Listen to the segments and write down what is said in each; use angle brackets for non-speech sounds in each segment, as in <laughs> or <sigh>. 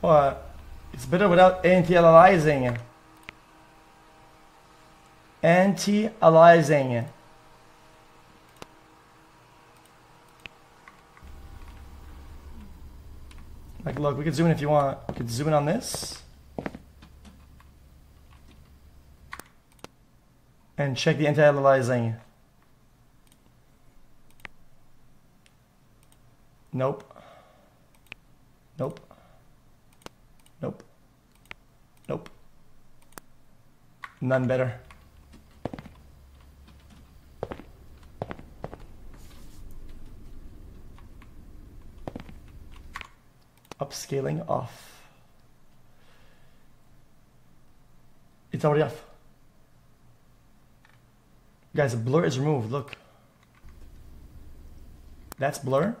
What? It's better without anti-aliasing. Anti-aliasing. Like, look, we could zoom in if you want. We could zoom in on this. And check the anti-aliasing. Nope. Nope. Nope. None better. Upscaling off. It's already off. Guys, the blur is removed. Look. That's blur.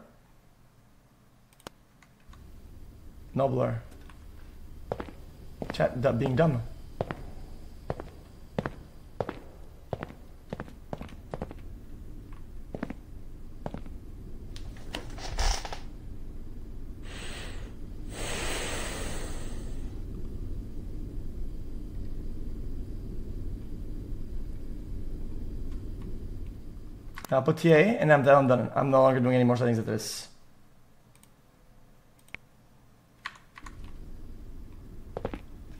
No blur. Chat that being dumb. I'll put TA and I'm done, I'm done. I'm no longer doing any more settings of this.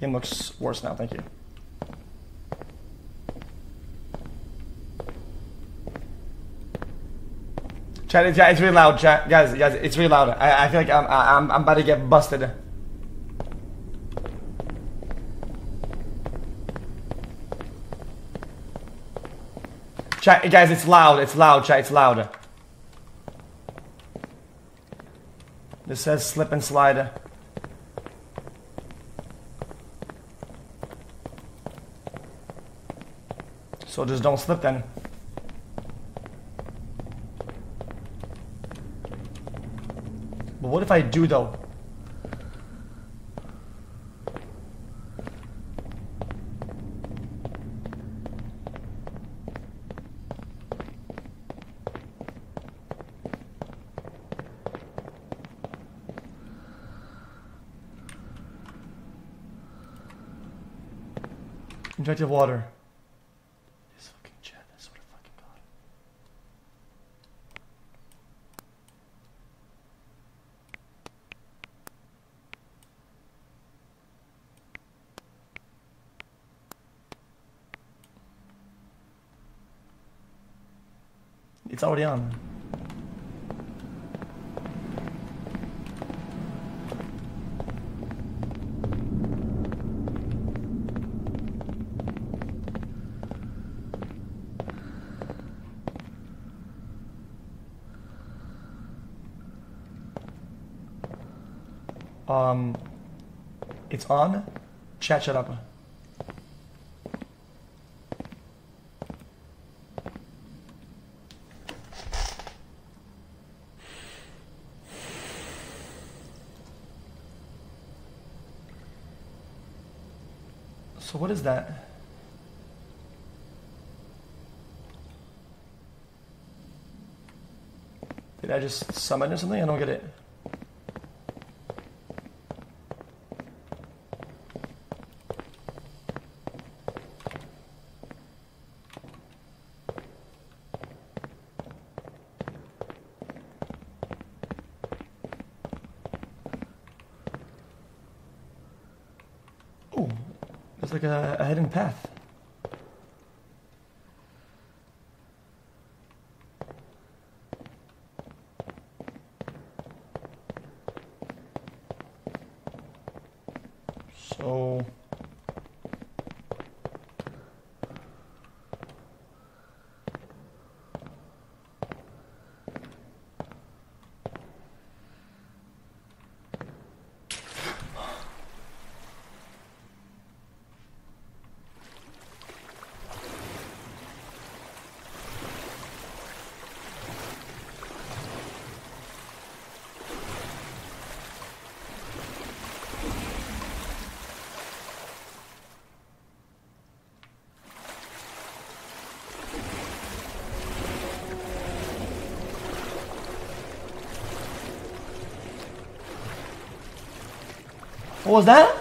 Game looks worse now, thank you. Chat, it's, yeah, it's really loud, chat. Guys, guys, it's really loud. I, I feel like I'm, I'm, I'm about to get busted. Chat, guys, it's loud. It's loud, chat. It's louder. This says slip and slider. So just don't slip then. But what if I do though? Water. This fucking chat, I swear to fucking god. It's already on. Um, it's on. Chat, shut up. So what is that? Did I just summon or something? I don't get it. Oh, there's like a, a hidden path. What was that?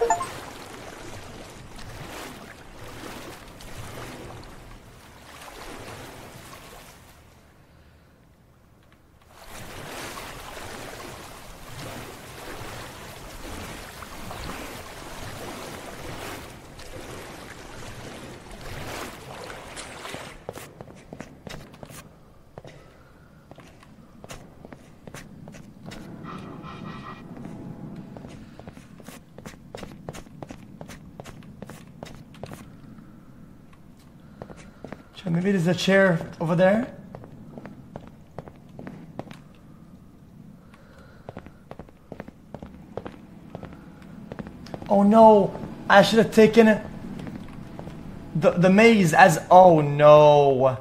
Maybe there's a chair over there. Oh no, I should have taken the, the maze as, oh no.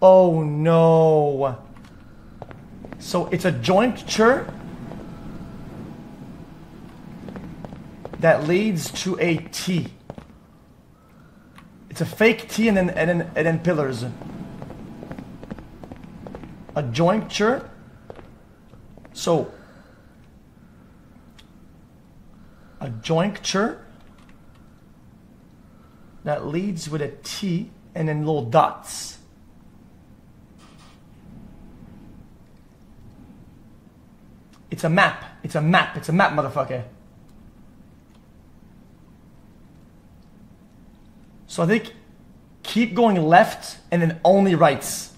Oh no. So it's a jointure that leads to a T. It's a fake T and then, and then, and then pillars. A jointure. So, a jointure that leads with a T and then little dots. It's a map. It's a map. It's a map, motherfucker. So I think keep going left and then only rights.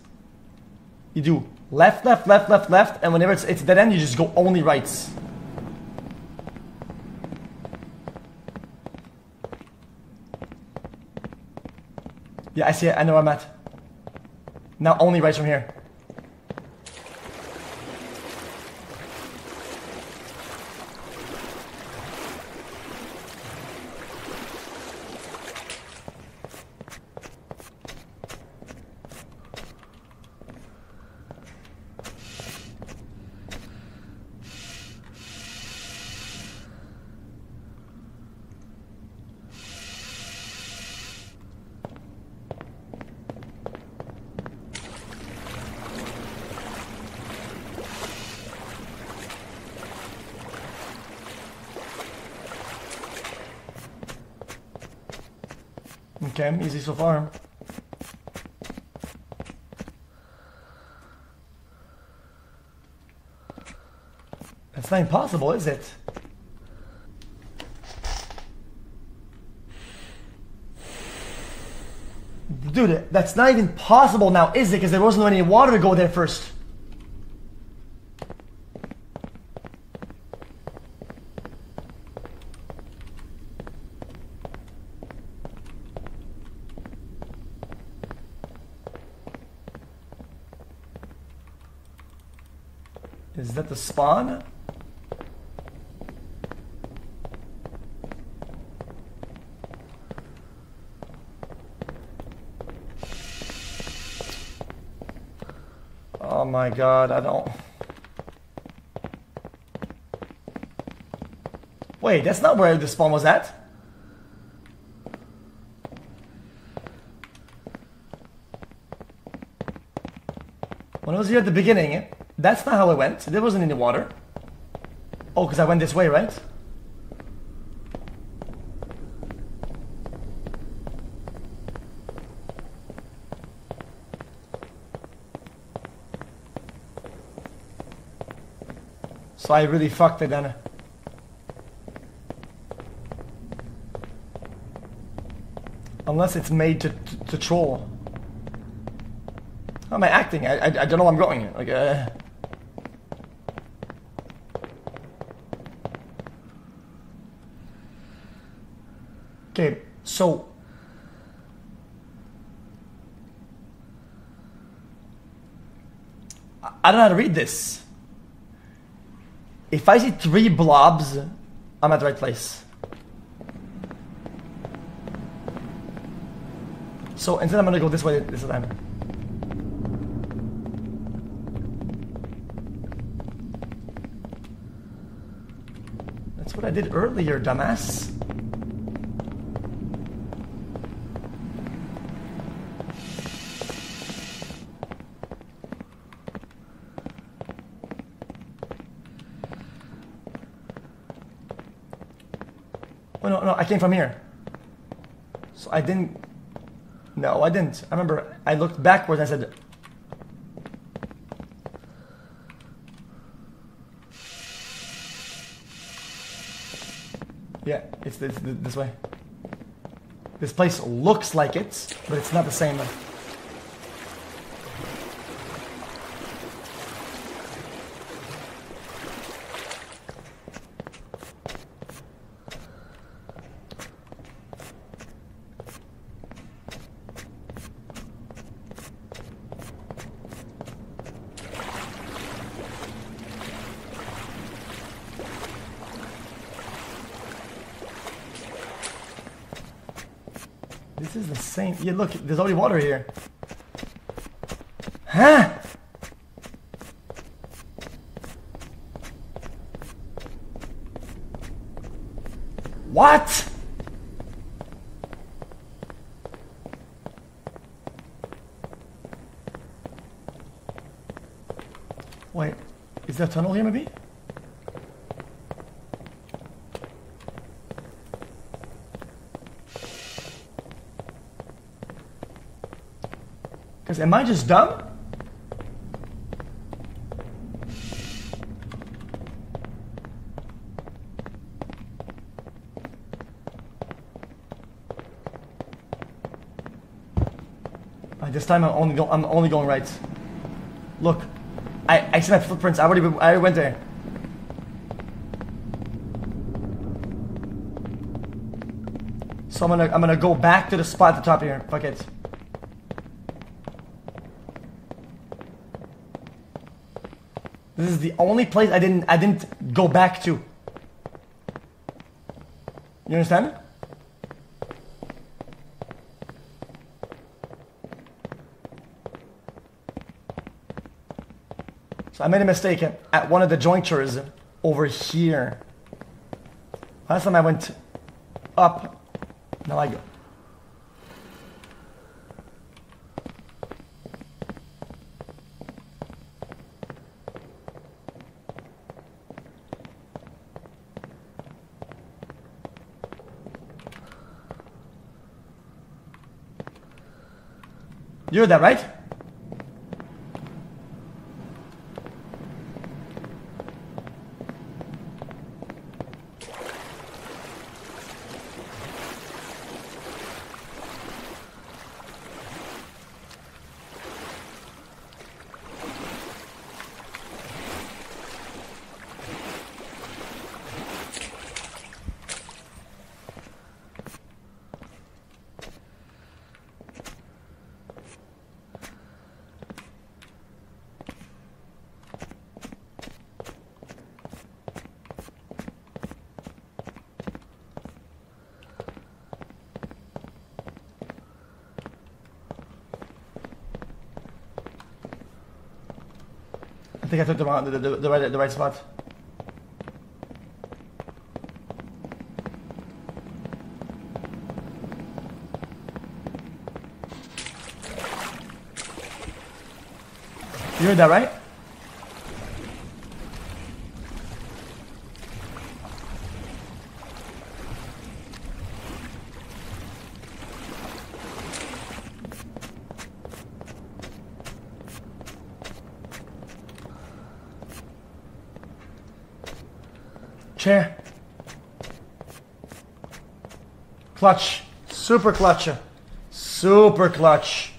You do left, left, left, left, left, and whenever it's, it's dead end, you just go only rights. Yeah, I see it. I know I'm at. Now only rights from here. Okay, easy so far. That's not impossible, is it? Dude, that's not even possible now, is it? Because there wasn't any water to go there first. Is that the spawn? Oh my god, I don't... Wait, that's not where the spawn was at. When I was here at the beginning, that's not how I went. There wasn't any water. Oh, because I went this way, right? So I really fucked it then. Unless it's made to, to, to troll. How am I acting? I, I, I don't know where I'm going. Like, uh... Okay, so I don't know how to read this. If I see three blobs, I'm at the right place. So instead I'm gonna go this way this time. That's what I did earlier, dumbass. Came from here. So I didn't. No, I didn't. I remember I looked backwards I said. Yeah, it's this, this way. This place looks like it, but it's not the same. This is the same. Yeah, look, there's already water here. Huh? What? Wait, is there a tunnel here maybe? Am I just dumb? Right, this time I'm only go I'm only going right. Look, I I see my footprints. I already I already went there. So I'm gonna I'm gonna go back to the spot at the top here. Fuck it. This is the only place I didn't I didn't go back to. You understand? So I made a mistake at- one of the jointures over here. Last time I went up. Now I go. You heard that, right? I think I took the, wrong- the, the, the, right, the right spot. You heard that, right? Chair. Clutch. Super clutch. Super clutch.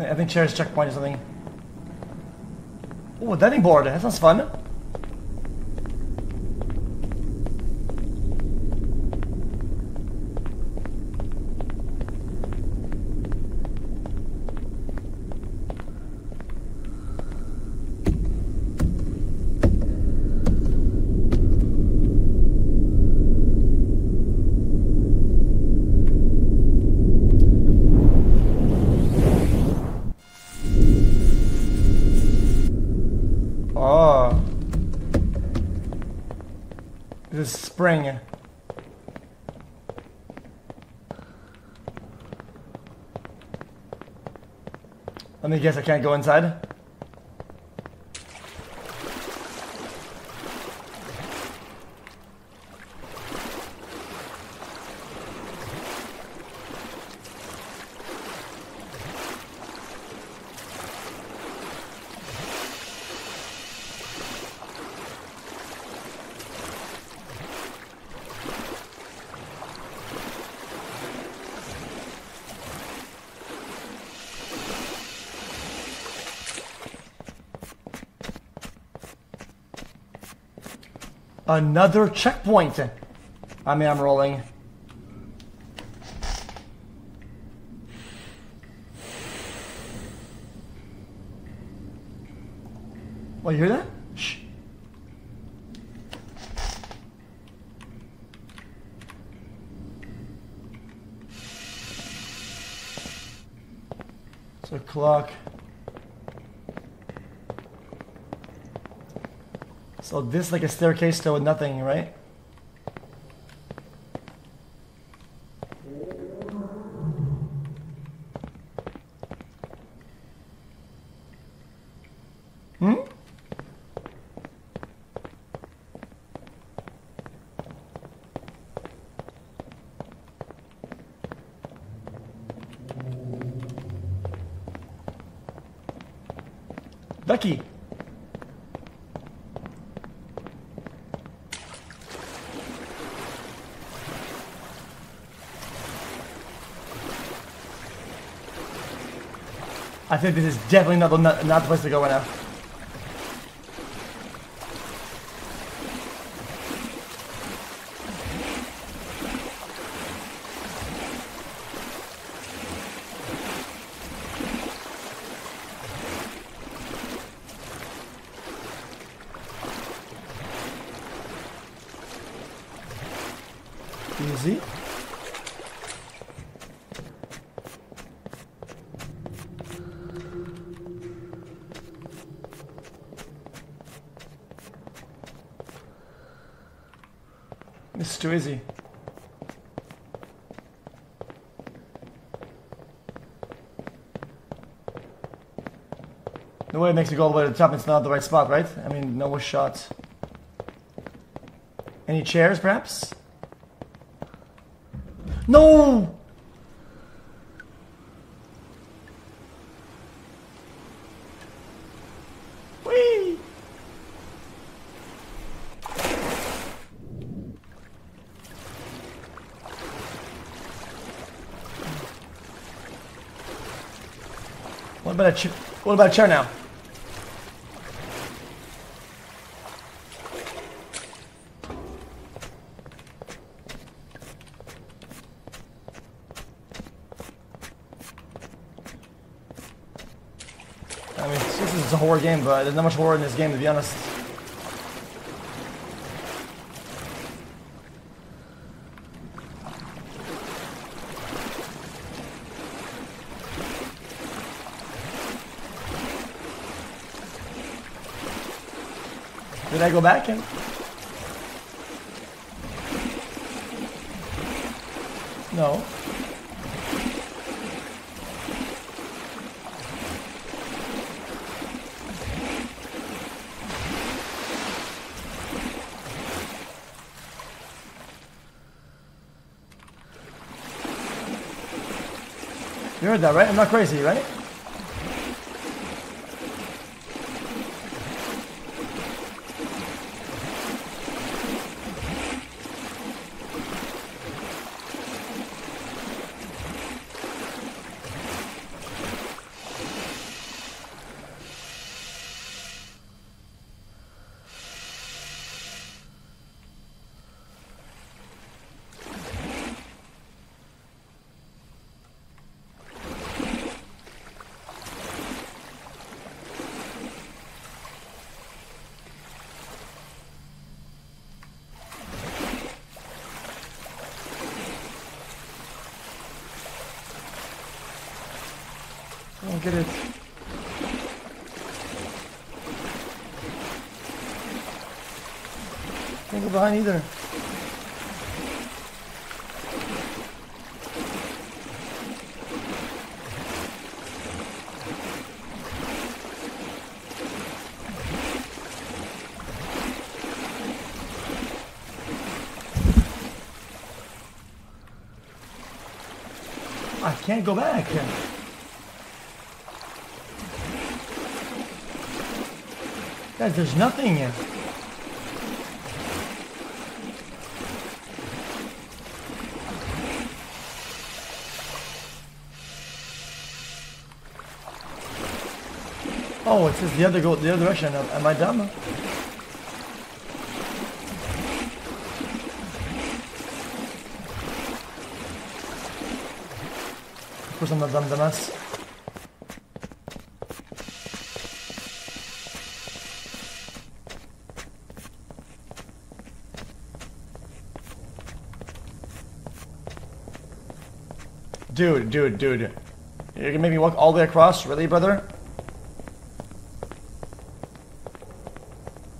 I think chair's checkpoint or something. Oh, a dining board. That sounds fun. spring. Let me guess I can't go inside. Another checkpoint. I mean, I'm rolling. What, oh, you hear that? Shh. It's a clock. So this like a staircase to nothing, right? I think this is definitely not the, not, not the place to go right now. Easy. Too easy. No way it makes you go all the way to the top. It's not the right spot, right? I mean, no shot. Any chairs, perhaps? No! Whee! What about a chair? What about a chair now? I mean, this is a horror game, but there's not much horror in this game, to be honest. Did I go back in? No. You heard that, right? I'm not crazy, right? did it. Can't go behind either. I can't go back. Guys, there's nothing. Oh, it says the other go the other direction. Am I dumb? Of course I'm not dumb, dumbass. Dude, dude, dude. You're gonna make me walk all the way across? Really, brother?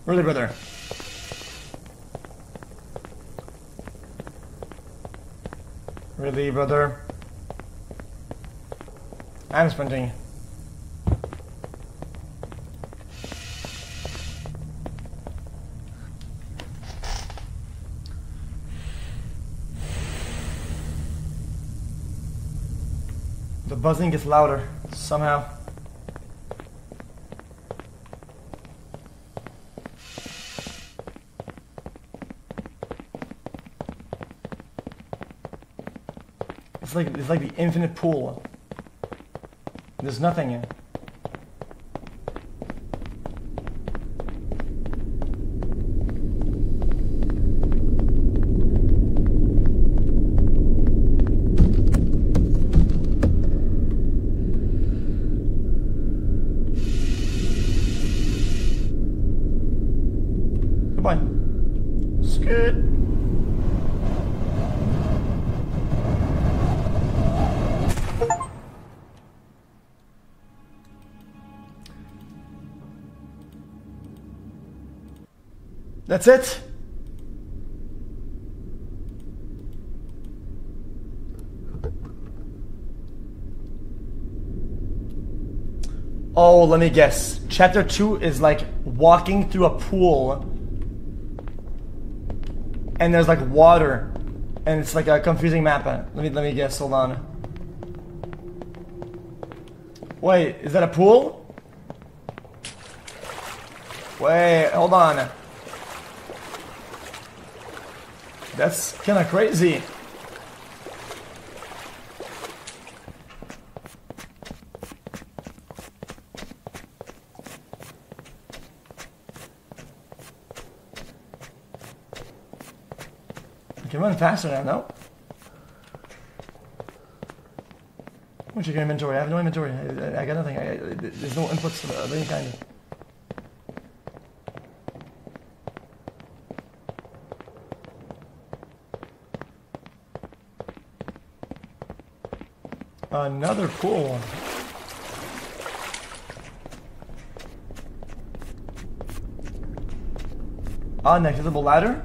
Really, brother? Really, brother? I'm sprinting. Buzzing gets louder somehow. It's like it's like the infinite pool. There's nothing in. Goodbye. That's it? Oh, let me guess. Chapter 2 is like walking through a pool and there's like water and it's like a confusing map. Uh, let me let me guess. Hold on. Wait, is that a pool? Wait, hold on. That's kind of crazy. I can run faster now, no? What's your inventory? I have no inventory. I, I- got nothing. I, there's no inputs of any kind. Another cool one. Ah, an accessible ladder?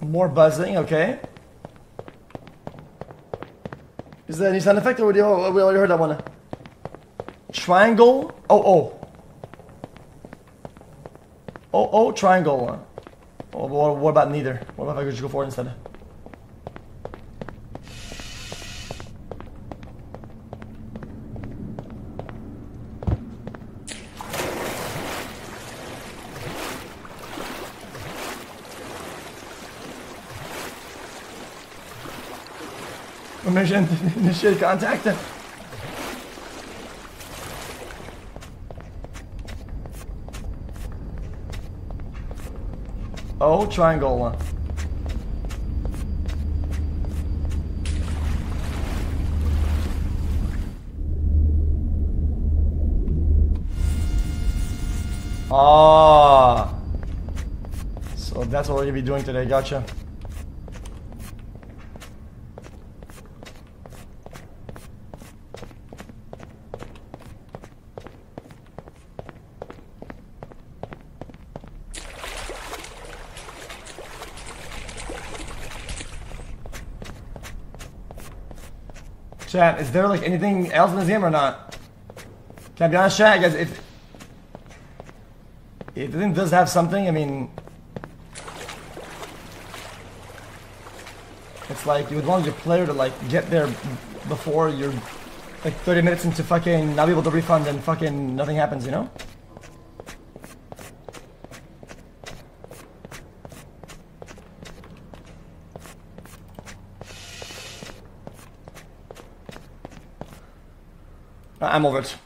More buzzing, okay. Is that any sound effect or already we already heard that one? Triangle? Oh, oh. Oh, triangle. Oh, what, about neither? What about if I could just go for it instead? <laughs> Initiate contact. Oh, triangle. Ah. So that's what we're gonna be doing today, gotcha. Chat, is there like anything else in this game or not? Can I be honest, chat? Guys, if If the does have something, I mean, it's like you would want your player to like get there before you're like 30 minutes into fucking not be able to refund and fucking nothing happens, you know? I'm over it.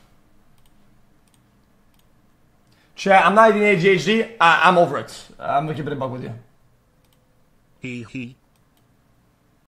Chat, I'm not eating ADHD. I- I'm over it. I'm gonna keep it a bug with you. Hee hee.